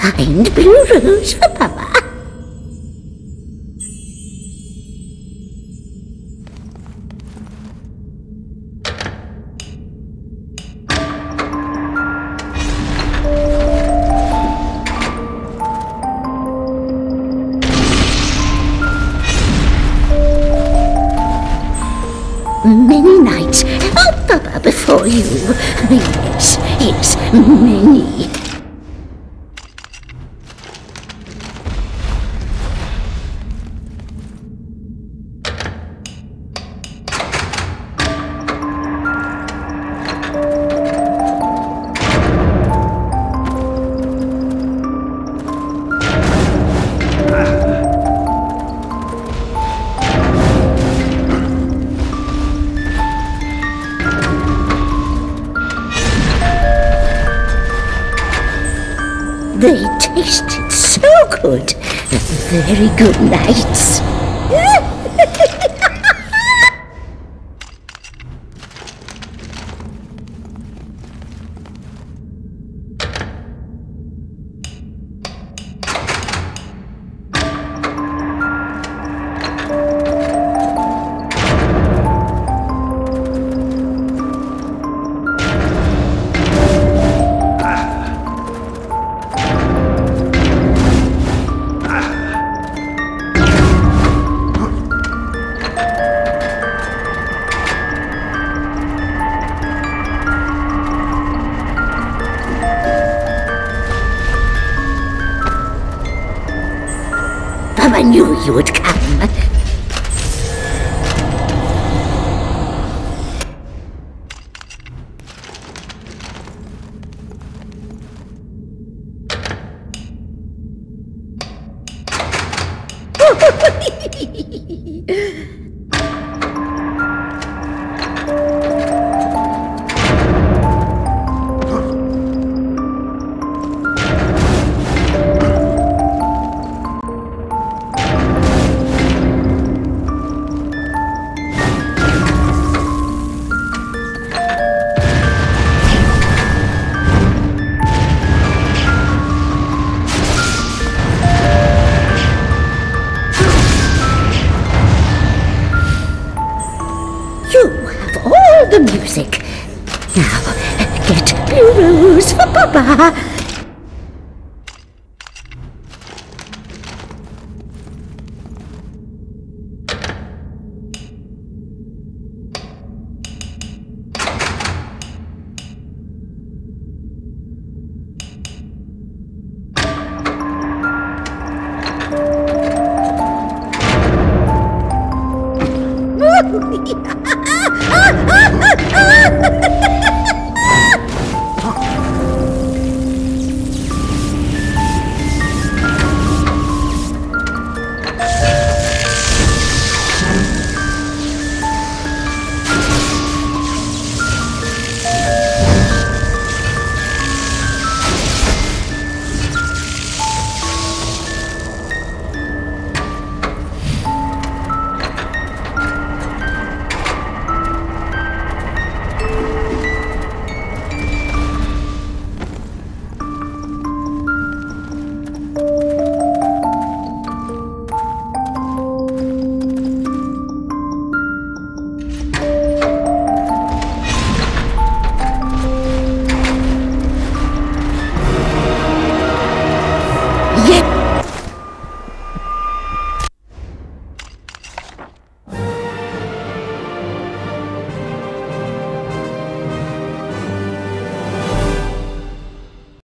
Find blue rose for Papa. Many nights, oh, Papa, before you. Yes, yes, many. They tasted so good. Very good nights. Papa knew you would come. You have all the music. Now, get bureaus for Papa. yeah.